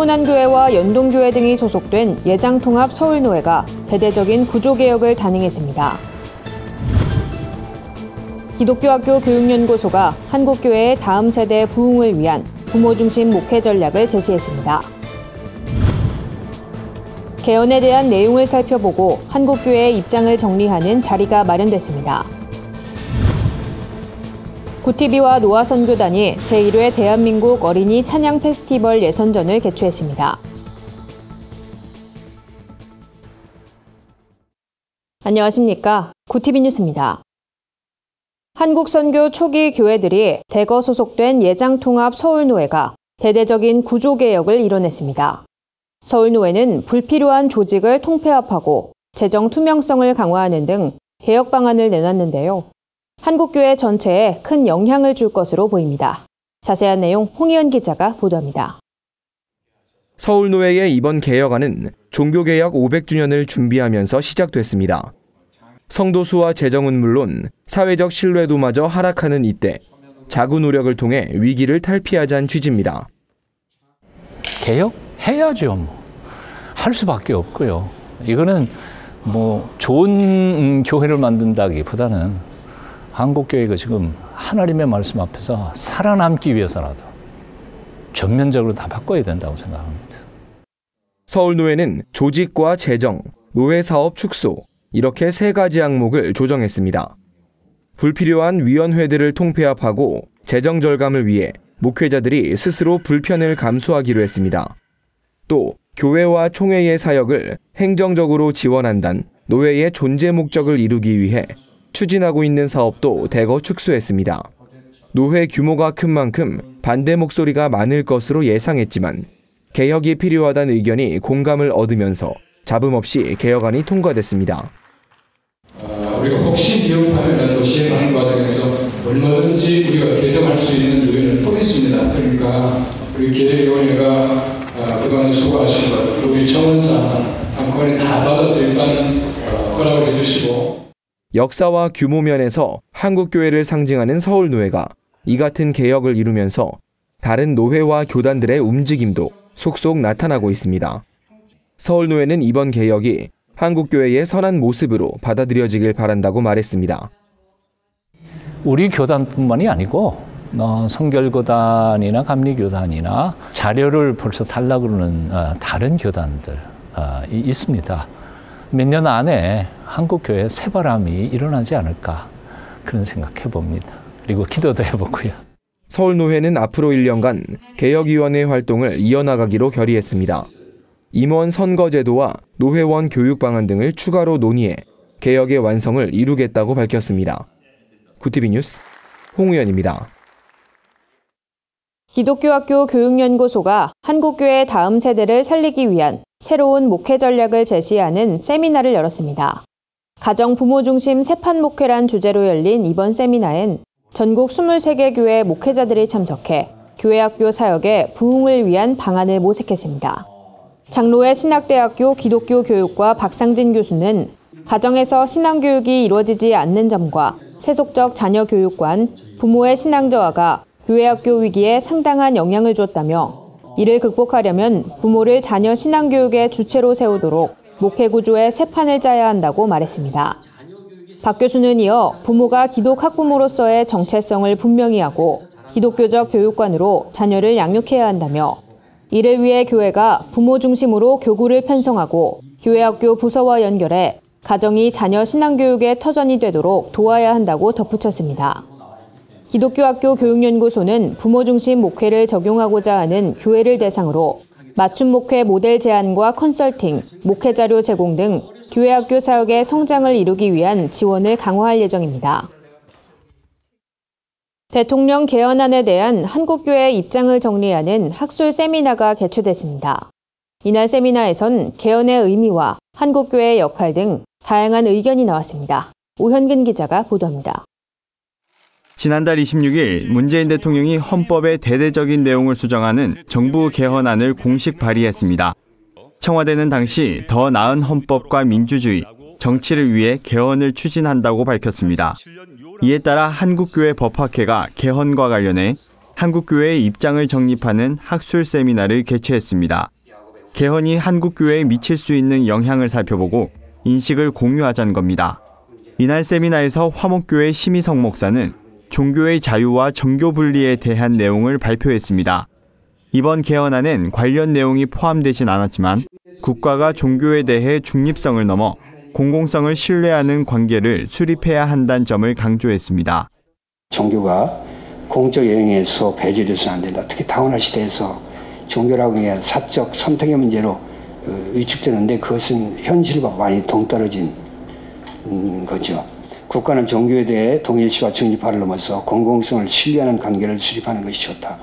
세문안교회와 연동교회 등이 소속된 예장통합 서울노회가 대대적인 구조개혁을 단행했습니다. 기독교학교 교육연구소가 한국교회의 다음 세대 부흥을 위한 부모 중심 목회 전략을 제시했습니다. 개헌에 대한 내용을 살펴보고 한국교회의 입장을 정리하는 자리가 마련됐습니다. 구티비와 노아선교단이 제1회 대한민국 어린이 찬양 페스티벌 예선전을 개최했습니다. 안녕하십니까. 구티비 뉴스입니다. 한국선교 초기 교회들이 대거 소속된 예장통합 서울노회가 대대적인 구조개혁을 이뤄냈습니다. 서울노회는 불필요한 조직을 통폐합하고 재정 투명성을 강화하는 등 개혁 방안을 내놨는데요. 한국교회 전체에 큰 영향을 줄 것으로 보입니다. 자세한 내용 홍희연 기자가 보도합니다. 서울노회의 이번 개혁안은 종교개혁 500주년을 준비하면서 시작됐습니다. 성도 수와 재정은 물론 사회적 신뢰도마저 하락하는 이때 자구 노력을 통해 위기를 탈피하자는 취지입니다. 개혁해야죠. 뭐. 할 수밖에 없고요. 이거는 뭐 좋은 교회를 만든다기보다는 한국 교회가 지금 하나님의 말씀 앞에서 살아남기 위해서라도 전면적으로 다 바꿔야 된다고 생각합니다. 서울노회는 조직과 재정, 노회 사업 축소 이렇게 세 가지 항목을 조정했습니다. 불필요한 위원회들을 통폐합하고 재정 절감을 위해 목회자들이 스스로 불편을 감수하기로 했습니다. 또 교회와 총회의 사역을 행정적으로 지원한단 노회의 존재 목적을 이루기 위해 추진하고 있는 사업도 대거 축소했습니다. 노회 규모가 큰 만큼 반대 목소리가 많을 것으로 예상했지만 개혁이 필요하다는 의견이 공감을 얻으면서 잡음 없이 개혁안이 통과됐습니다. 어, 우리가 혹시 비용판을 시행하는 과정에서 얼마든지 우리가 개정할 수 있는 요인은 또 있습니다. 그러니까 우리 계획위원회가 그동안 수고하신 것, 우리 청원사 한꺼번에 다 받아서 일단 어, 허락을 해주시고 역사와 규모 면에서 한국교회를 상징하는 서울노회가 이 같은 개혁을 이루면서 다른 노회와 교단들의 움직임도 속속 나타나고 있습니다. 서울노회는 이번 개혁이 한국교회의 선한 모습으로 받아들여지길 바란다고 말했습니다. 우리 교단뿐만이 아니고 어, 성결교단이나 감리교단이나 자료를 벌써 달라 그러는 어, 다른 교단들 어, 있습니다. 몇 년 안에 한국 교회 새바람이 일어나지 않을까 그런 생각해 봅니다. 그리고 기도도 해보고요. 서울노회는 앞으로 1년간 개혁위원회 활동을 이어나가기로 결의했습니다. 임원 선거제도와 노회원 교육 방안 등을 추가로 논의해 개혁의 완성을 이루겠다고 밝혔습니다. 구티비 뉴스 홍우연입니다. 기독교학교 교육연구소가 한국교회 다음 세대를 살리기 위한 새로운 목회 전략을 제시하는 세미나를 열었습니다. 가정 부모 중심 세판 목회란 주제로 열린 이번 세미나엔 전국 23개 교회 목회자들이 참석해 교회 학교 사역의 부흥을 위한 방안을 모색했습니다. 장로의 신학대학교 기독교 교육과 박상진 교수는 가정에서 신앙교육이 이루어지지 않는 점과 세속적 자녀 교육관, 부모의 신앙 저하가 교회 학교 위기에 상당한 영향을 줬다며 이를 극복하려면 부모를 자녀 신앙교육의 주체로 세우도록 목회 구조의 새 판을 짜야 한다고 말했습니다. 박 교수는 이어 부모가 기독 학부모로서의 정체성을 분명히 하고 기독교적 교육관으로 자녀를 양육해야 한다며 이를 위해 교회가 부모 중심으로 교구를 편성하고 교회학교 부서와 연결해 가정이 자녀 신앙교육의 터전이 되도록 도와야 한다고 덧붙였습니다. 기독교 학교 교육연구소는 부모 중심 목회를 적용하고자 하는 교회를 대상으로 맞춤 목회 모델 제안과 컨설팅, 목회 자료 제공 등 교회 학교 사역의 성장을 이루기 위한 지원을 강화할 예정입니다. 대통령 개헌안에 대한 한국교회 입장을 정리하는 학술 세미나가 개최됐습니다. 이날 세미나에선 개헌의 의미와 한국교회의 역할 등 다양한 의견이 나왔습니다. 오현근 기자가 보도합니다. 지난달 26일 문재인 대통령이 헌법의 대대적인 내용을 수정하는 정부 개헌안을 공식 발의했습니다. 청와대는 당시 더 나은 헌법과 민주주의, 정치를 위해 개헌을 추진한다고 밝혔습니다. 이에 따라 한국교회 법학회가 개헌과 관련해 한국교회의 입장을 정립하는 학술 세미나를 개최했습니다. 개헌이 한국교회에 미칠 수 있는 영향을 살펴보고 인식을 공유하자는 겁니다. 이날 세미나에서 화목교회 심희성 목사는 종교의 자유와 정교 분리에 대한 내용을 발표했습니다. 이번 개헌안엔 관련 내용이 포함되진 않았지만 국가가 종교에 대해 중립성을 넘어 공공성을 신뢰하는 관계를 수립해야 한다는 점을 강조했습니다. 종교가 공적 영역에서 배제돼서는 안 된다. 특히 다원화 시대에서 종교라고 하는 사적 선택의 문제로 어, 위축되는데 그것은 현실과 많이 동떨어진 음, 거죠. 국가는 종교에 대해 동일시와 중립화를 넘어서 공공성을 신뢰하는 관계를 수립하는 것이 좋다.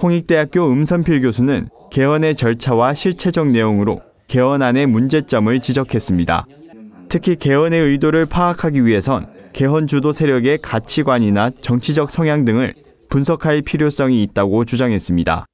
홍익대학교 음선필 교수는 개헌의 절차와 실체적 내용으로 개헌안의 문제점을 지적했습니다. 특히 개헌의 의도를 파악하기 위해선 개헌 주도 세력의 가치관이나 정치적 성향 등을 분석할 필요성이 있다고 주장했습니다.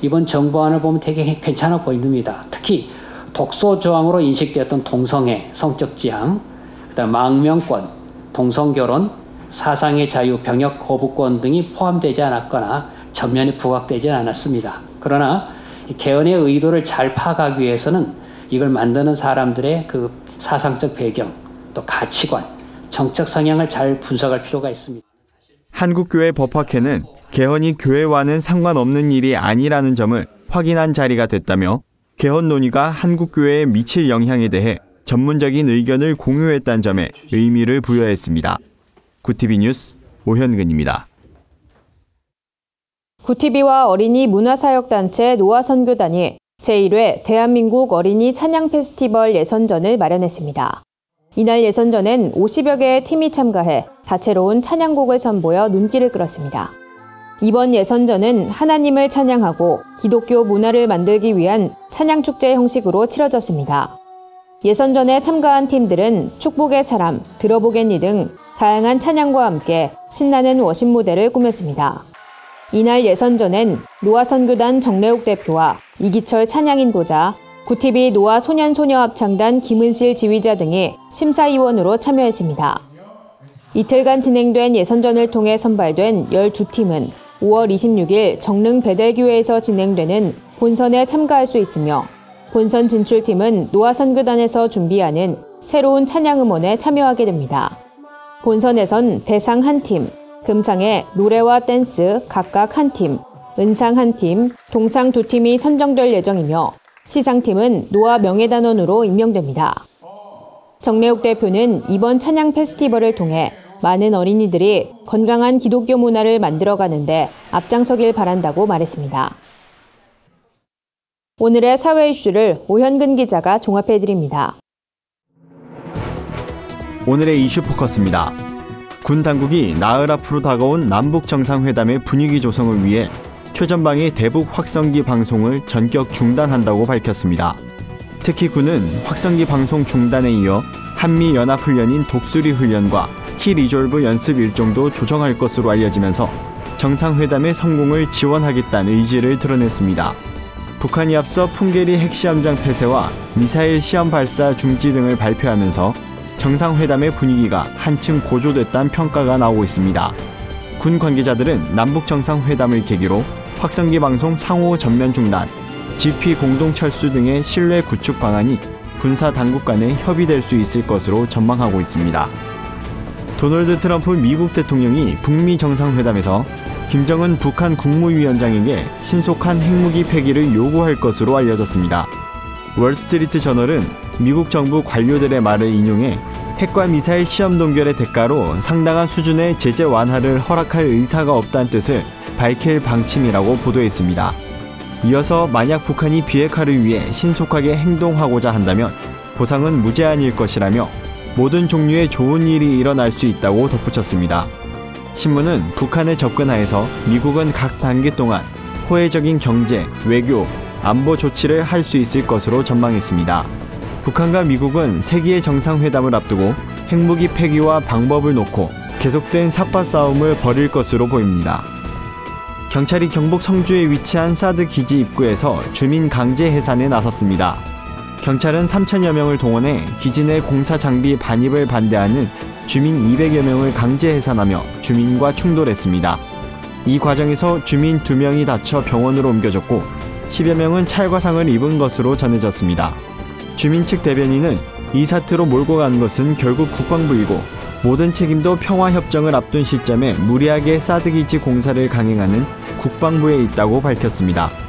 이번 정부안을 보면 되게 괜찮아 보입니다. 특히 독소 조항으로 인식되었던 동성애, 성적 지향, 그다음 망명권, 동성결혼, 사상의 자유, 병역 거부권 등이 포함되지 않았거나 전면에 부각되지 않았습니다. 그러나 개헌의 의도를 잘 파악하기 위해서는 이걸 만드는 사람들의 그 사상적 배경, 또 가치관, 정책 성향을 잘 분석할 필요가 있습니다. 한국교회 법학회는 개헌이 교회와는 상관없는 일이 아니라는 점을 확인한 자리가 됐다며 개헌 논의가 한국교회에 미칠 영향에 대해 전문적인 의견을 공유했다는 점에 의미를 부여했습니다. 구티비 뉴스 오현근입니다. 구티비와 어린이 문화사역단체 노아선교단이 제1회 대한민국 어린이 찬양 페스티벌 예선전을 마련했습니다. 이날 예선전엔 50여 개의 팀이 참가해 다채로운 찬양곡을 선보여 눈길을 끌었습니다. 이번 예선전은 하나님을 찬양하고 기독교 문화를 만들기 위한 찬양축제 형식으로 치러졌습니다. 예선전에 참가한 팀들은 축복의 사람, 들어보겠니 등 다양한 찬양과 함께 신나는 워십 무대를 꾸몄습니다. 이날 예선전엔 노아 선교단 정래욱 대표와 이기철 찬양인도자, 구티비 노아 소년소녀합창단 김은실 지휘자 등이 심사위원으로 참여했습니다. 이틀간 진행된 예선전을 통해 선발된 12팀은 5월 26일 정릉 배달교회에서 진행되는 본선에 참가할 수 있으며 본선 진출팀은 노아 선교단에서 준비하는 새로운 찬양 음원에 참여하게 됩니다. 본선에선 대상 한 팀, 금상의 노래와 댄스 각각 한 팀, 은상 한 팀, 동상 두 팀이 선정될 예정이며 시상팀은 노아 명예단원으로 임명됩니다. 정래욱 대표는 이번 찬양 페스티벌을 통해 많은 어린이들이 건강한 기독교 문화를 만들어가는데 앞장서길 바란다고 말했습니다. 오늘의 사회 이슈를 오현근 기자가 종합해드립니다. 오늘의 이슈 포커스입니다. 군 당국이 나흘 앞으로 다가온 남북 정상회담의 분위기 조성을 위해 최전방의 대북 확성기 방송을 전격 중단한다고 밝혔습니다. 특히 군은 확성기 방송 중단에 이어 한미 연합 훈련인 독수리 훈련과 키 리졸브 연습 일정도 조정할 것으로 알려지면서 정상회담의 성공을 지원하겠다는 의지를 드러냈습니다. 북한이 앞서 풍계리 핵시험장 폐쇄와 미사일 시험 발사 중지 등을 발표하면서 정상회담의 분위기가 한층 고조됐다는 평가가 나오고 있습니다. 군 관계자들은 남북 정상회담을 계기로 확성기 방송 상호 전면 중단, GP 공동 철수 등의 신뢰 구축 방안이 군사 당국 간에 협의될 수 있을 것으로 전망하고 있습니다. 도널드 트럼프 미국 대통령이 북미 정상회담에서 김정은 북한 국무위원장에게 신속한 핵무기 폐기를 요구할 것으로 알려졌습니다. 월스트리트 저널은 미국 정부 관료들의 말을 인용해 핵과 미사일 시험 동결의 대가로 상당한 수준의 제재 완화를 허락할 의사가 없다는 뜻을 밝힐 방침이라고 보도했습니다. 이어서 만약 북한이 비핵화를 위해 신속하게 행동하고자 한다면 보상은 무제한일 것이라며 모든 종류의 좋은 일이 일어날 수 있다고 덧붙였습니다. 신문은 북한에 접근하여서 미국은 각 단계 동안 호혜적인 경제, 외교, 안보 조치를 할 수 있을 것으로 전망했습니다. 북한과 미국은 세기의 정상회담을 앞두고 핵무기 폐기와 방법을 놓고 계속된 삽바 싸움을 벌일 것으로 보입니다. 경찰이 경북 성주에 위치한 사드 기지 입구에서 주민 강제 해산에 나섰습니다. 경찰은 3천여 명을 동원해 내 공사 장비 반입을 반대하는 주민 200여 명을 강제 해산하며 주민과 충돌했습니다. 이 과정에서 주민 2명이 다쳐 병원으로 옮겨졌고 10여 명은 찰과상을 입은 것으로 전해졌습니다. 주민 측 대변인은 이 사태로 몰고 간 것은 결국 국방부이고 모든 책임도 평화협정을 앞둔 시점에 무리하게 사드기지 공사를 강행하는 국방부에 있다고 밝혔습니다.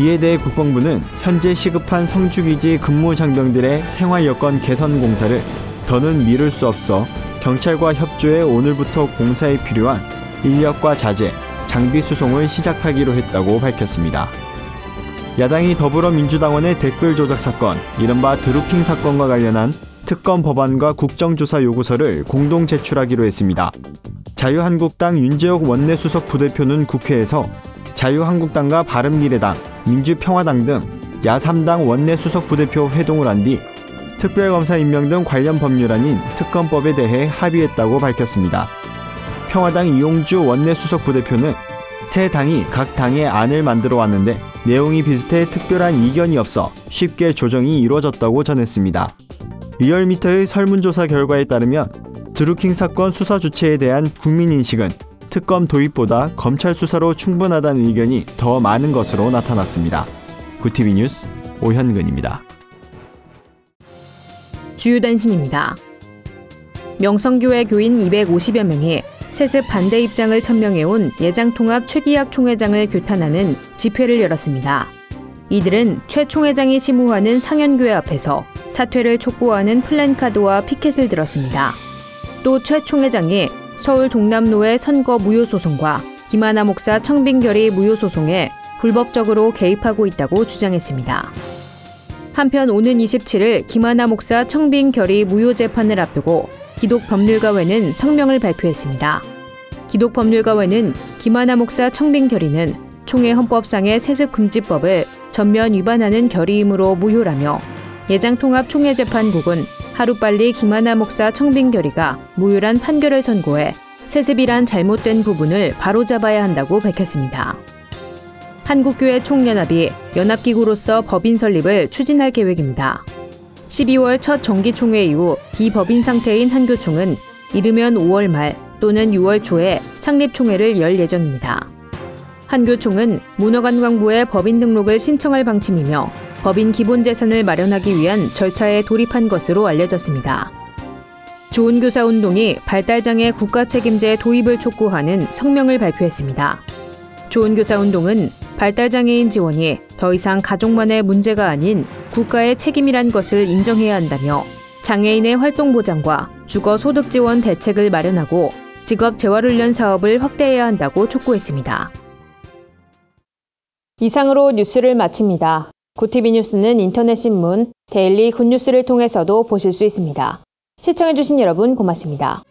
이에 대해 국방부는 현재 시급한 성주기지 근무 장병들의 생활 여건 개선 공사를 더는 미룰 수 없어 경찰과 협조해 오늘부터 공사에 필요한 인력과 자재, 장비 수송을 시작하기로 했다고 밝혔습니다. 야당이 더불어민주당원의 댓글 조작 사건, 이른바 드루킹 사건과 관련한 특검 법안과 국정조사 요구서를 공동 제출하기로 했습니다. 자유한국당 윤재옥 원내수석 부대표는 국회에서 자유한국당과 바른미래당, 민주평화당 등 야3당 원내 수석 부대표 회동을 한 뒤 특별검사 임명 등 관련 법률안인 특검법에 대해 합의했다고 밝혔습니다. 평화당 이용주 원내 수석 부대표는 새 당이 각 당의 안을 만들어 왔는데 내용이 비슷해 특별한 이견이 없어 쉽게 조정이 이루어졌다고 전했습니다. 리얼미터의 설문조사 결과에 따르면 드루킹 사건 수사 주체에 대한 국민 인식은 특검 도입보다 검찰 수사로 충분하다는 의견이 더 많은 것으로 나타났습니다. 구티비 뉴스 오현근입니다. 주요 단신입니다. 명성교회 교인 250여 명이 세습 반대 입장을 천명해온 예장통합 최기학 총회장을 규탄하는 집회를 열었습니다. 이들은 최 총회장이 심우하는 상현교회 앞에서 사퇴를 촉구하는 플랜카드와 피켓을 들었습니다. 또 최 총회장이 서울 동남로의 선거 무효 소송과 김하나 목사 청빙결의 무효 소송에 불법적으로 개입하고 있다고 주장했습니다. 한편 오는 27일 김하나 목사 청빙 결의 무효 재판을 앞두고 기독법률가회는 성명을 발표했습니다. 기독법률가회는 김하나 목사 청빙 결의는 총회 헌법상의 세습금지법을 전면 위반하는 결의이므로 무효라며 예장통합 총회재판국은 하루빨리 김하나 목사 청빙 결의가 무효란 판결을 선고해 세습이란 잘못된 부분을 바로잡아야 한다고 밝혔습니다. 한국교회 총연합이 연합기구로서 법인 설립을 추진할 계획입니다. 12월 첫 정기총회 이후 비법인 상태인 한교총은 이르면 5월 말 또는 6월 초에 창립총회를 열 예정입니다. 한교총은 문화관광부에 법인 등록을 신청할 방침이며 법인 기본 재산을 마련하기 위한 절차에 돌입한 것으로 알려졌습니다. 좋은 교사 운동이 발달장애 국가 책임제 도입을 촉구하는 성명을 발표했습니다. 좋은 교사 운동은 발달장애인 지원이 더 이상 가족만의 문제가 아닌 국가의 책임이란 것을 인정해야 한다며 장애인의 활동 보장과 주거 소득 지원 대책을 마련하고 직업 재활훈련 사업을 확대해야 한다고 촉구했습니다. 이상으로 뉴스를 마칩니다. GOODTV 뉴스는 인터넷 신문 데일리 굿뉴스를 통해서도 보실 수 있습니다. 시청해주신 여러분 고맙습니다.